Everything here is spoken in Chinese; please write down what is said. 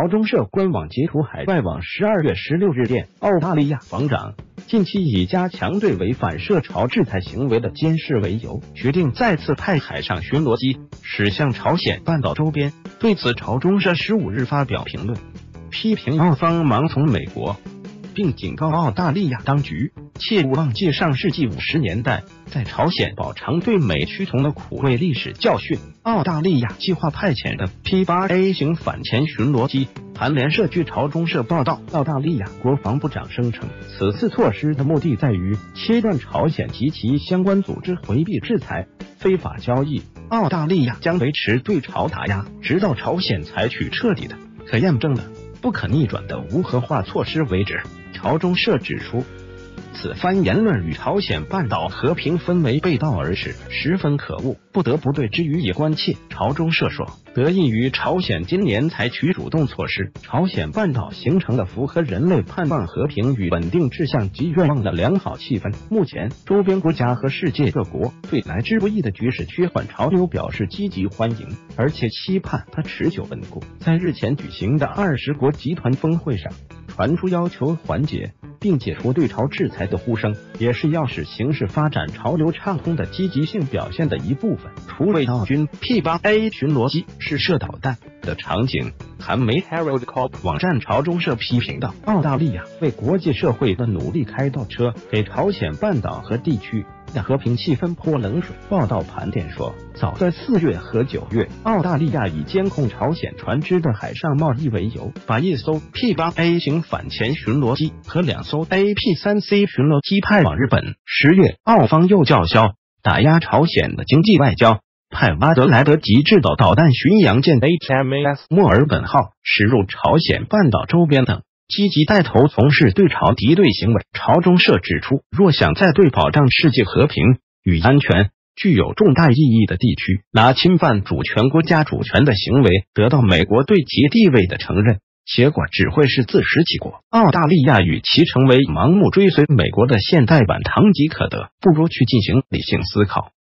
朝中社官网截图海外网十二月十六日电，澳大利亚防长近期以加强对违反涉朝制裁行为的监视为由，决定再次派海上巡逻机驶向朝鲜半岛周边。对此，朝中社十五日发表评论，批评澳方盲从美国。并警告澳大利亚当局，切勿忘记上世纪五十年代在朝鲜饱尝对美屈从的苦味历史教训。澳大利亚计划派遣的 P 八 A 型反潜巡逻机。韩联社据朝中社报道，澳大利亚国防部长声称，此次措施的目的在于切断朝鲜及其相关组织回避制裁、非法交易。澳大利亚将维持对朝打压，直到朝鲜采取彻底的、可验证的、不可逆转的无核化措施为止。朝中社指出，此番言论与朝鲜半岛和平氛围背道而驰，十分可恶，不得不对之予以关切。朝中社说，得益于朝鲜今年采取主动措施，朝鲜半岛形成了符合人类盼望和平与稳定志向及愿望的良好气氛。目前，周边国家和世界各国对来之不易的局势趋缓潮流表示积极欢迎，而且期盼它持久稳固。在日前举行的二十国集团峰会上。传出要求缓解并解除对朝制裁的呼声，也是要使形势发展潮流畅通的积极性表现的一部分。除为澳军 P 八 A 巡逻机试射导弹的场景，韩媒 Herald Corp 网站朝中社批评道：“澳大利亚为国际社会的努力开倒车，给朝鲜半岛和地区。”和平气氛泼冷水。报道盘点说，早在四月和九月，澳大利亚以监控朝鲜船只的海上贸易为由，把一艘 P 八 A 型反潜巡逻机和两艘 AP 三 C 巡逻机派往日本。十月，澳方又叫嚣打压朝鲜的经济外交，派阿德莱德级制导导弹巡洋舰 HMAS 墨尔本号驶入朝鲜半岛周边等。积极带头从事对朝敌对行为。朝中社指出，若想在对保障世界和平与安全具有重大意义的地区，拿侵犯主权国家主权的行为得到美国对其地位的承认，结果只会是自食其果。澳大利亚与其成为盲目追随美国的现代版堂吉诃德，不如去进行理性思考。